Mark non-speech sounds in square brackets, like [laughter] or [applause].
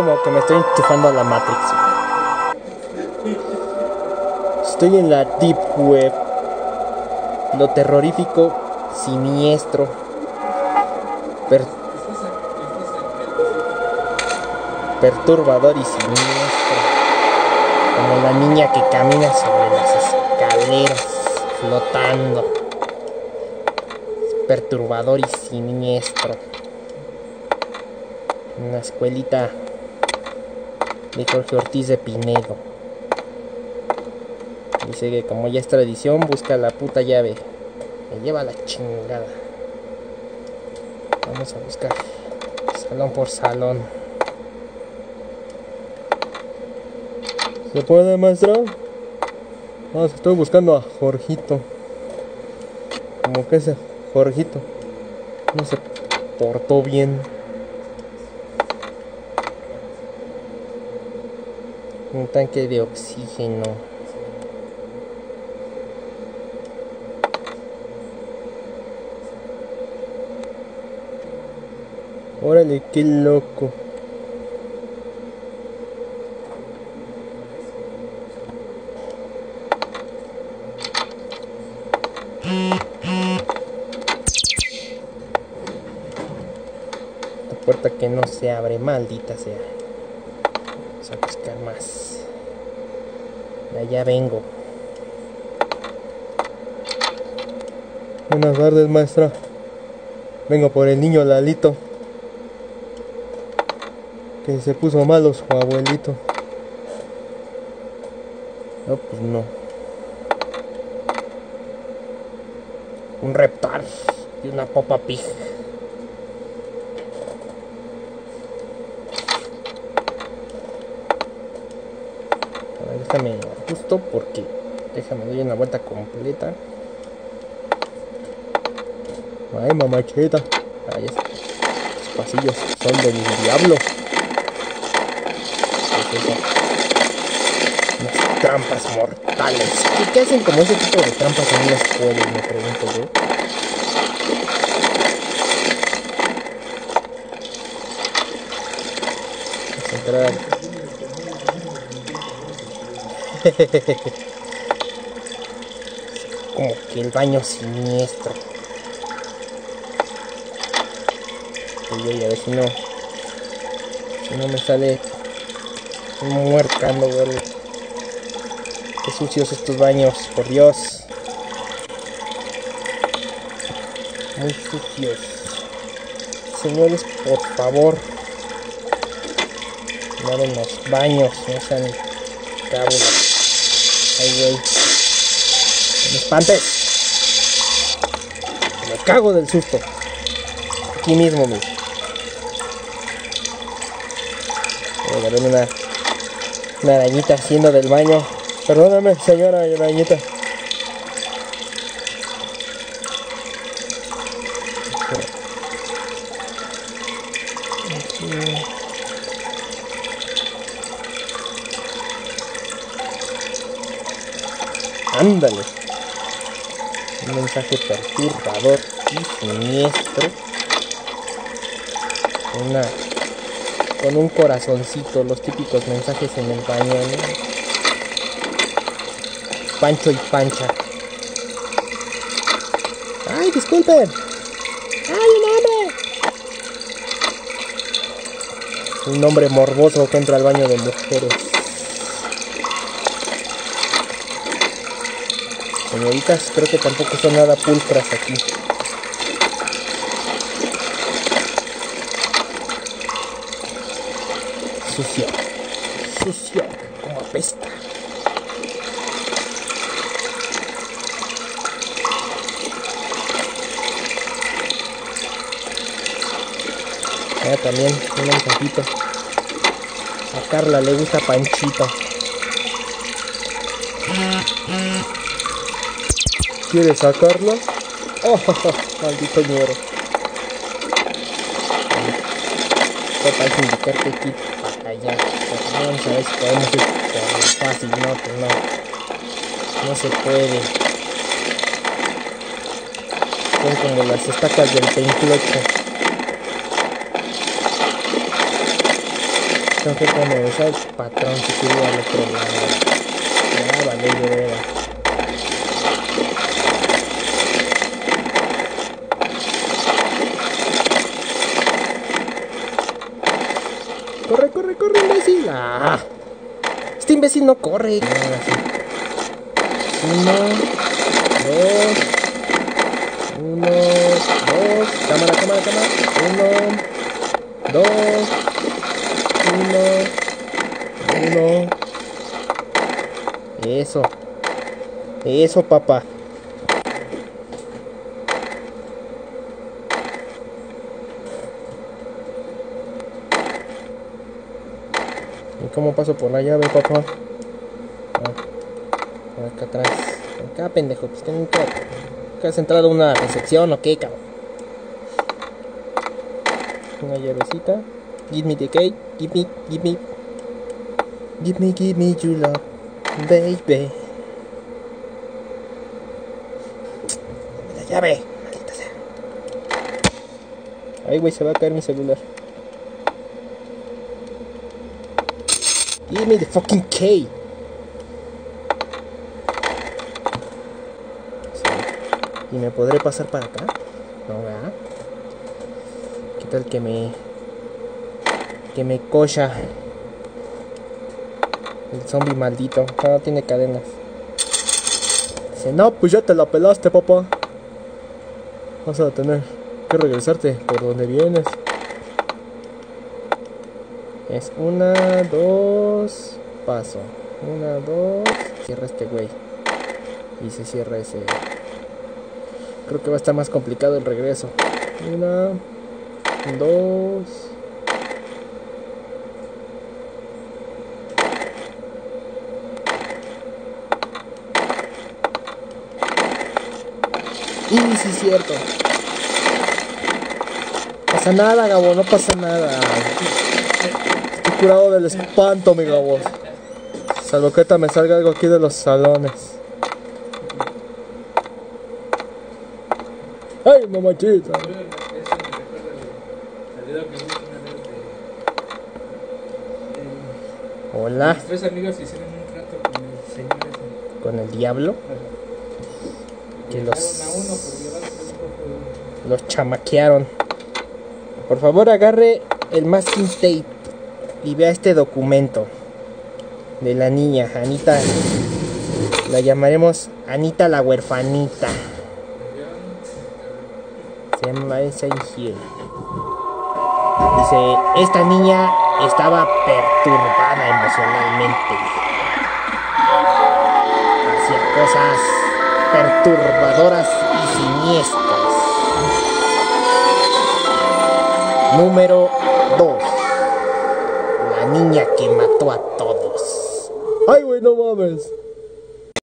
que me estoy enchufando a la Matrix. Estoy en la Deep Web. Lo terrorífico, siniestro. per- perturbador y siniestro. Como la niña que camina sobre las escaleras, flotando. Perturbador y siniestro. Una escuelita de Jorge Ortiz de Pinedo. Dice que como ya es tradición, busca la puta llave. Me lleva la chingada. Vamos a buscar salón por salón. ¿Se puede, maestra? No, estoy buscando a Jorgito. Como que ese Jorgito no se portó bien. Un tanque de oxígeno. Órale, qué loco. La puerta que no se abre, maldita sea. Vamos a buscar más. De allá vengo. Buenas tardes, maestra. Vengo por el niño Lalito. Que se puso malo su abuelito. No, pues no. Un reptar y una popa pig. Déjame justo porque déjame doy una vuelta completa. Ay, mamacheta. Ay, es- Los pasillos son del diablo. Unas trampas mortales. ¿Qué, qué hacen como ese tipo de trampas en las escuelas? Me pregunto yo. Vamos entrar. [laughs] como que el baño siniestro. Voy a ver si no. Si no me sale muercando, güey. Qué sucios estos baños, por Dios. Muy sucios. Señores, por favor. Laven los baños, no sean cábulas. Ay, güey. Me espantes. Me cago del susto. Aquí mismo, mi. Voy a ver una, una arañita haciendo del baño. Perdóname, señora arañita. Ándale. Un mensaje perturbador y siniestro. Una con un corazoncito, los típicos mensajes en el baño, ¿no? Pancho y Pancha. ¡Ay, disculpen! ¡Ay, hombre! Un hombre morboso que entra al baño de mujeres. Señoritas, creo que tampoco son nada pulcras aquí. Sucio. Sucio. Como apesta. Ah, también un mensajito. A Carla le gusta Panchito. ¿Quieres sacarlo? [laughs] Oh, maldito ñero. Esto parece indicar que aquí para allá. Vamos a ver si podemos ir por fácil. No, pues no. No se puede. Son como las estacas del 28. Tengo que poner al patrón quiero ir al otro lado. Ya vale, yo era. Corre, corre, corre, imbécil. Ah. Este imbécil no corre. Uno, dos, uno, dos. Cámara, cámara, cámara. Uno, dos, uno, uno. Eso. Eso, papá. Cómo paso por la llave, papá? Ah, acá atrás. Acá, pendejo. Pues que nunca, has entrado una recepción o qué, cabrón. Una llavecita. Give me the cake. Give me, give me. Give me, give me your love, baby. La llave. Maldita sea. Ay, güey, se va a caer mi celular. Give me the fucking. Sí. ¿Y me podré pasar para acá? No, ¿verdad? ¿Qué tal que me... que me cocha? El zombie maldito. No, no tiene cadenas. Dice, no, pues ya te la pelaste, papá. Vas a tener que regresarte por donde vienes. Es una, dos, paso. Una, dos, cierra este güey. Y se cierra ese. Creo que va a estar más complicado el regreso. Una, dos. Y sí es cierto. Pasa nada, Gabo, no pasa nada. Curado del espanto, mi Gabo. Salvo que ahorita me salga algo aquí de los salones. ¡Ay, mamachita! Hola, Mis tres amigos hicieron un trato con el señor ese. con el diablo. Que los, a uno por los chamaquearon. Por favor, agarre el masking tape y vea este documento de la niña, Anita. La llamaremos Anita la huerfanita. Se llama esa. Dice, esta niña estaba perturbada emocionalmente. Hacía cosas perturbadoras y siniestras. Número 2. Niña que mató a todos. Ay, güey, no mames.